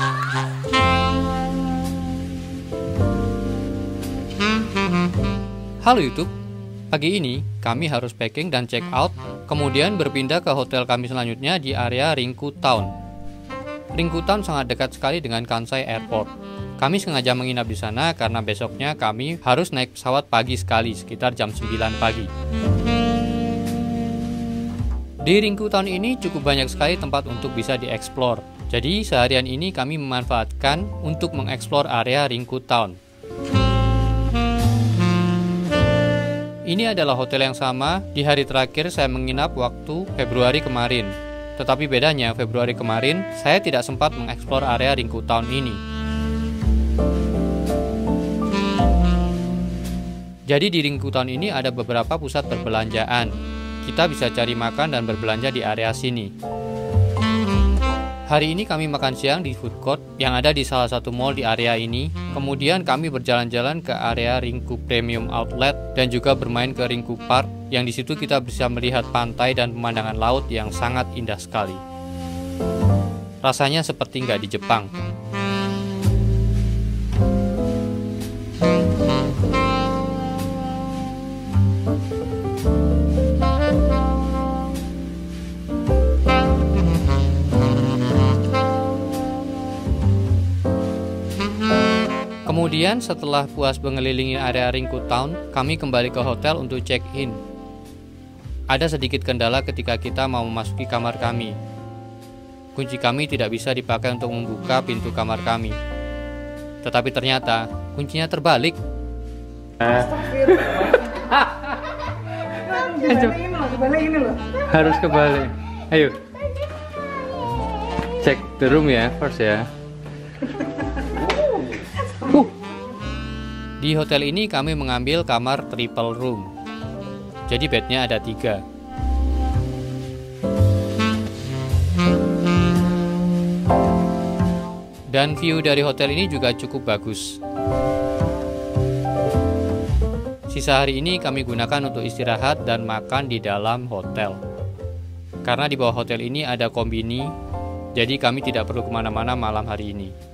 Halo YouTube, pagi ini kami harus packing dan check out, kemudian berpindah ke hotel kami selanjutnya di area Ringku Town. Ringku Town sangat dekat sekali dengan Kansai Airport. Kami sengaja menginap di sana karena besoknya kami harus naik pesawat pagi sekali, sekitar jam 9 pagi. Di Ringku Town ini cukup banyak sekali tempat untuk bisa dieksplor, jadi seharian ini kami memanfaatkan untuk mengeksplor area Ringku Town. Ini adalah hotel yang sama di hari terakhir saya menginap waktu Februari kemarin. Tetapi bedanya Februari kemarin saya tidak sempat mengeksplor area Ringku Town ini. Jadi di Ringku Town ini ada beberapa pusat perbelanjaan. Kita bisa cari makan dan berbelanja di area sini. Hari ini kami makan siang di food court yang ada di salah satu mall di area ini. Kemudian kami berjalan-jalan ke area Ringku Premium Outlet dan juga bermain ke Ringku Park yang di situ kita bisa melihat pantai dan pemandangan laut yang sangat indah sekali. Rasanya seperti nggak di Jepang. Kemudian setelah puas mengelilingi area Ringku Town, kami kembali ke hotel untuk check-in. Ada sedikit kendala ketika kita mau memasuki kamar kami. Kunci kami tidak bisa dipakai untuk membuka pintu kamar kami. Tetapi ternyata kuncinya terbalik. Harus kebalik. Ayo. Cek the room ya, first ya. Di hotel ini kami mengambil kamar triple room. Jadi bednya ada tiga. Dan view dari hotel ini juga cukup bagus. Sisa hari ini kami gunakan untuk istirahat dan makan di dalam hotel. Karena di bawah hotel ini ada kombini, jadi kami tidak perlu ke mana-mana malam hari ini.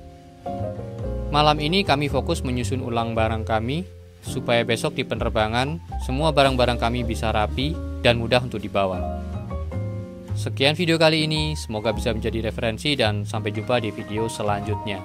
Malam ini kami fokus menyusun ulang barang kami supaya besok di penerbangan semua barang-barang kami bisa rapi dan mudah untuk dibawa. Sekian video kali ini, semoga bisa menjadi referensi dan sampai jumpa di video selanjutnya.